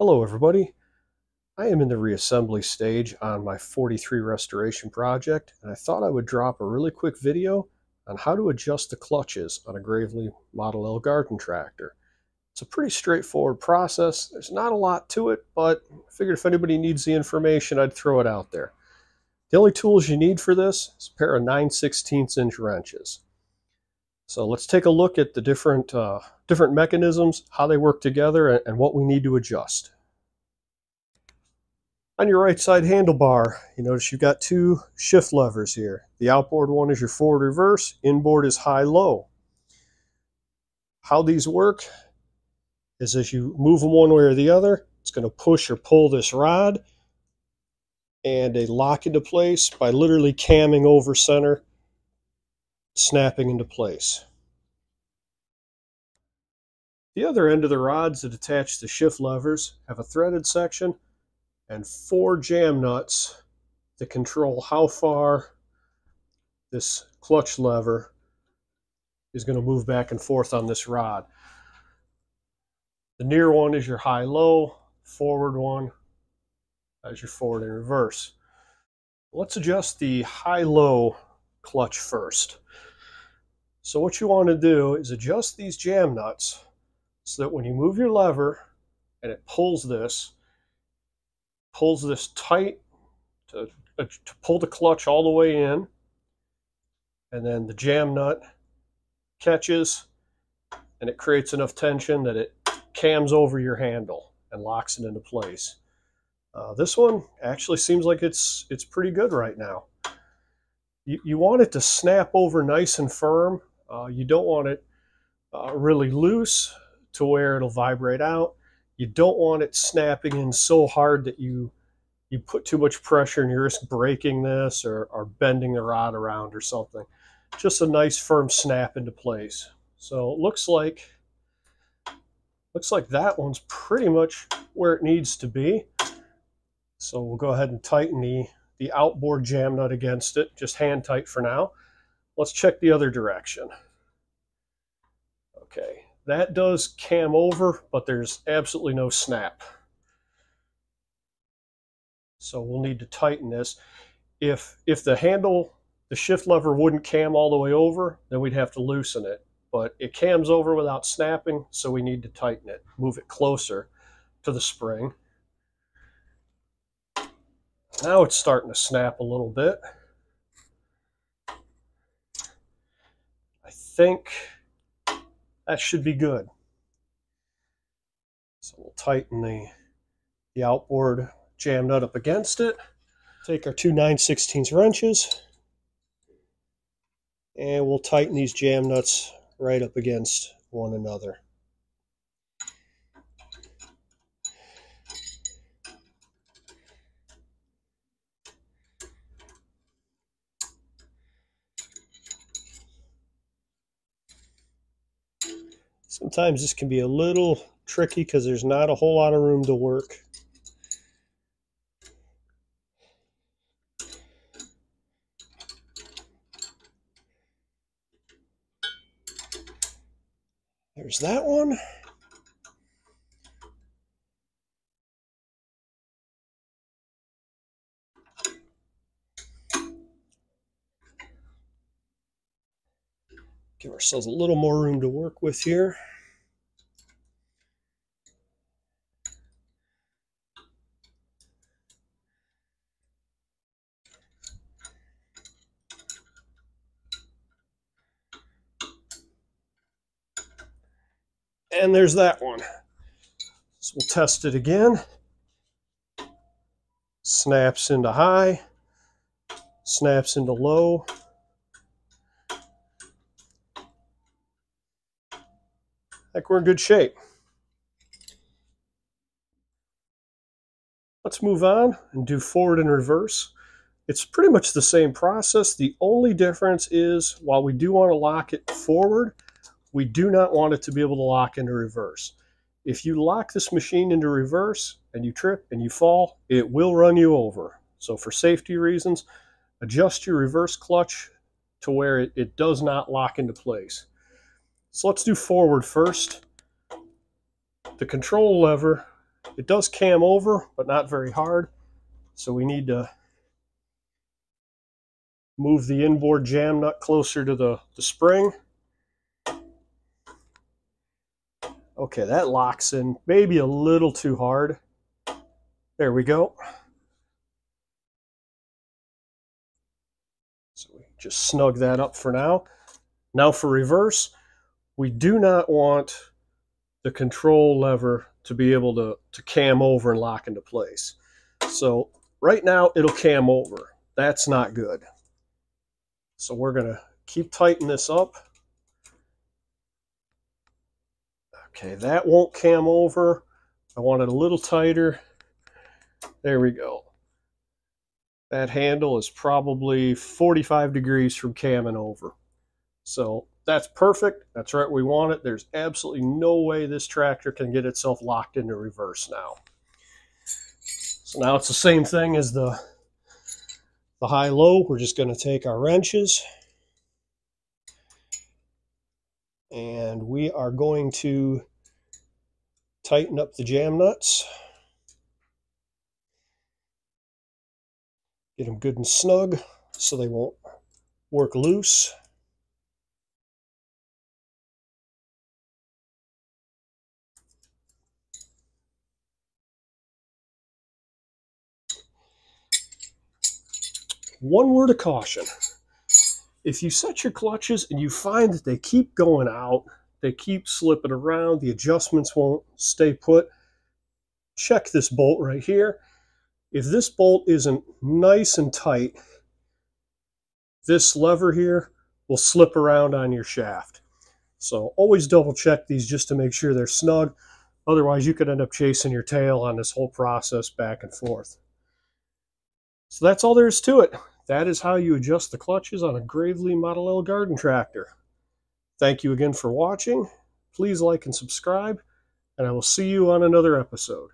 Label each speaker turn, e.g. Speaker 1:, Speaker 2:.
Speaker 1: Hello everybody. I am in the reassembly stage on my 43 restoration project and I thought I would drop a really quick video on how to adjust the clutches on a Gravely Model L garden tractor. It's a pretty straightforward process. There's not a lot to it, but I figured if anybody needs the information, I'd throw it out there. The only tools you need for this is a pair of 9 16 inch wrenches. So let's take a look at the different, uh, different mechanisms, how they work together, and, and what we need to adjust. On your right side handlebar, you notice you've got two shift levers here. The outboard one is your forward reverse, inboard is high-low. How these work is as you move them one way or the other, it's going to push or pull this rod, and they lock into place by literally camming over center snapping into place. The other end of the rods that attach the shift levers have a threaded section and four jam nuts that control how far this clutch lever is going to move back and forth on this rod. The near one is your high-low, forward one as your forward and reverse. Let's adjust the high-low clutch first. So what you want to do is adjust these jam nuts so that when you move your lever and it pulls this, pulls this tight to, uh, to pull the clutch all the way in, and then the jam nut catches and it creates enough tension that it cams over your handle and locks it into place. Uh, this one actually seems like it's it's pretty good right now. You, you want it to snap over nice and firm uh, you don't want it uh, really loose to where it'll vibrate out. You don't want it snapping in so hard that you you put too much pressure and you risk breaking this or, or bending the rod around or something. Just a nice firm snap into place. So it looks like looks like that one's pretty much where it needs to be. So we'll go ahead and tighten the, the outboard jam nut against it, just hand tight for now. Let's check the other direction. Okay, that does cam over, but there's absolutely no snap. So we'll need to tighten this. If, if the handle, the shift lever wouldn't cam all the way over, then we'd have to loosen it. But it cams over without snapping, so we need to tighten it, move it closer to the spring. Now it's starting to snap a little bit. I think that should be good. So we'll tighten the, the outboard jam nut up against it. Take our two 9 16 wrenches and we'll tighten these jam nuts right up against one another. Sometimes this can be a little tricky because there's not a whole lot of room to work. There's that one. Give ourselves a little more room to work with here. And there's that one. So we'll test it again. Snaps into high, snaps into low. Like we're in good shape. Let's move on and do forward and reverse. It's pretty much the same process. The only difference is while we do want to lock it forward, we do not want it to be able to lock into reverse. If you lock this machine into reverse and you trip and you fall, it will run you over. So for safety reasons, adjust your reverse clutch to where it, it does not lock into place. So let's do forward first. The control lever it does cam over, but not very hard. So we need to move the inboard jam nut closer to the, the spring. Okay, that locks in maybe a little too hard. There we go. So we just snug that up for now. Now for reverse, we do not want the control lever to be able to, to cam over and lock into place. So right now it'll cam over. That's not good. So we're going to keep tightening this up. Okay, that won't cam over. I want it a little tighter. There we go. That handle is probably 45 degrees from camming over. So that's perfect. That's right we want it. There's absolutely no way this tractor can get itself locked into reverse now. So now it's the same thing as the, the high-low. We're just going to take our wrenches and we are going to tighten up the jam nuts. Get them good and snug so they won't work loose. One word of caution if you set your clutches and you find that they keep going out, they keep slipping around, the adjustments won't stay put, check this bolt right here. If this bolt isn't nice and tight, this lever here will slip around on your shaft. So always double check these just to make sure they're snug. Otherwise, you could end up chasing your tail on this whole process back and forth. So that's all there is to it. That is how you adjust the clutches on a Gravely Model L garden tractor. Thank you again for watching. Please like and subscribe, and I will see you on another episode.